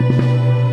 Música